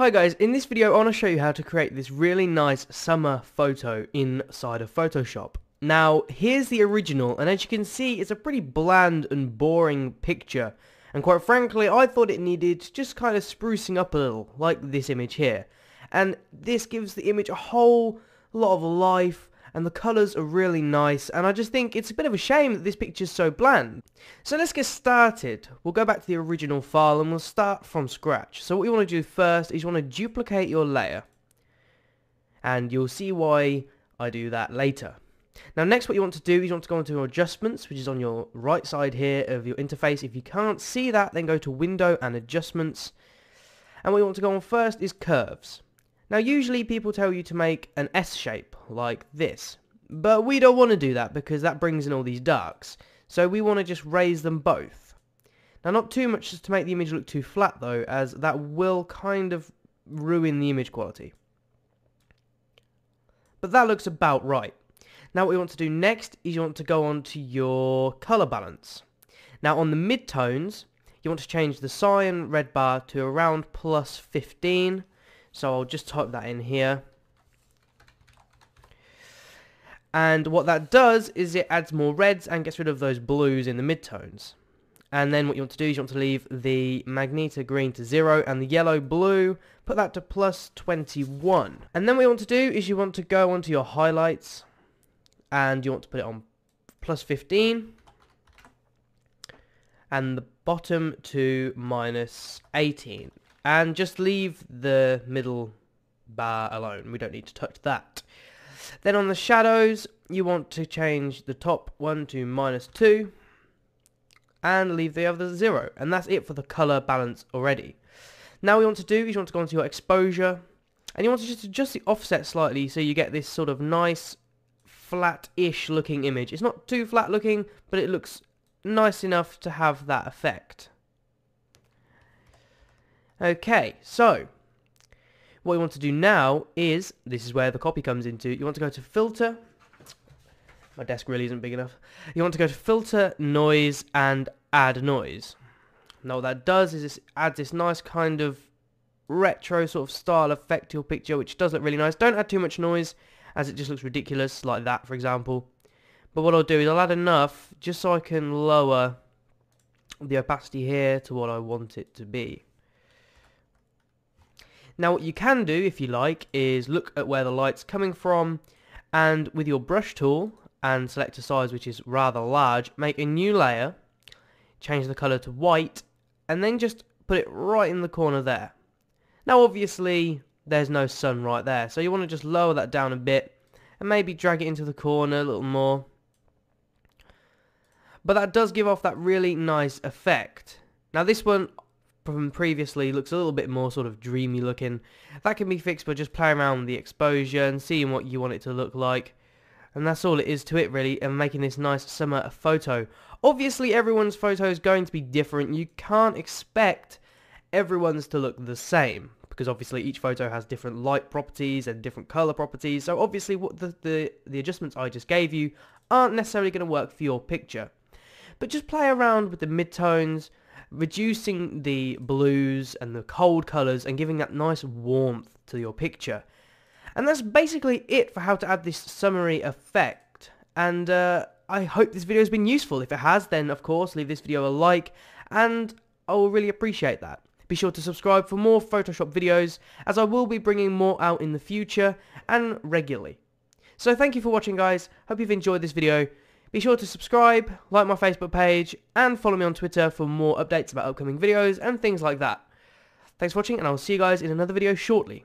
Hi guys, in this video I want to show you how to create this really nice summer photo inside of Photoshop. Now, here's the original, and as you can see, it's a pretty bland and boring picture. And quite frankly, I thought it needed just kind of sprucing up a little, like this image here. And this gives the image a whole lot of life, and the colours are really nice and I just think it's a bit of a shame that this picture's so bland. So let's get started. We'll go back to the original file and we'll start from scratch. So what you want to do first is you want to duplicate your layer and you'll see why I do that later. Now next what you want to do is you want to go into your adjustments which is on your right side here of your interface. If you can't see that then go to window and adjustments and what you want to go on first is curves. Now usually people tell you to make an S shape like this, but we don't want to do that because that brings in all these darks. So we want to just raise them both. Now not too much just to make the image look too flat though, as that will kind of ruin the image quality. But that looks about right. Now what we want to do next is you want to go on to your color balance. Now on the midtones, you want to change the cyan red bar to around plus 15 so I'll just type that in here. And what that does is it adds more reds and gets rid of those blues in the midtones. And then what you want to do is you want to leave the magenta green to 0 and the yellow blue, put that to plus 21. And then what you want to do is you want to go onto your highlights and you want to put it on plus 15 and the bottom to minus 18 and just leave the middle bar alone. We don't need to touch that. Then on the shadows, you want to change the top one to minus 2 and leave the other 0. And that's it for the color balance already. Now what you want to do is you want to go into your exposure and you want to just adjust the offset slightly so you get this sort of nice flat-ish looking image. It's not too flat looking, but it looks nice enough to have that effect. Okay, so what you want to do now is, this is where the copy comes into, you want to go to filter, my desk really isn't big enough, you want to go to filter, noise, and add noise. Now what that does is it adds this nice kind of retro sort of style effect to your picture, which does look really nice. Don't add too much noise, as it just looks ridiculous, like that, for example. But what I'll do is I'll add enough, just so I can lower the opacity here to what I want it to be. Now what you can do, if you like, is look at where the light's coming from and with your brush tool and select a size which is rather large, make a new layer, change the colour to white and then just put it right in the corner there. Now obviously there's no sun right there so you want to just lower that down a bit and maybe drag it into the corner a little more. But that does give off that really nice effect. Now this one from previously looks a little bit more sort of dreamy looking. That can be fixed by just playing around with the exposure and seeing what you want it to look like. And that's all it is to it really and making this nice summer photo. Obviously everyone's photo is going to be different. You can't expect everyone's to look the same because obviously each photo has different light properties and different color properties. So obviously what the, the, the adjustments I just gave you aren't necessarily going to work for your picture. But just play around with the midtones, reducing the blues and the cold colours and giving that nice warmth to your picture. And that's basically it for how to add this summery effect. And uh, I hope this video has been useful. If it has, then of course leave this video a like and I will really appreciate that. Be sure to subscribe for more Photoshop videos as I will be bringing more out in the future and regularly. So thank you for watching guys, hope you've enjoyed this video. Be sure to subscribe, like my Facebook page, and follow me on Twitter for more updates about upcoming videos and things like that. Thanks for watching, and I will see you guys in another video shortly.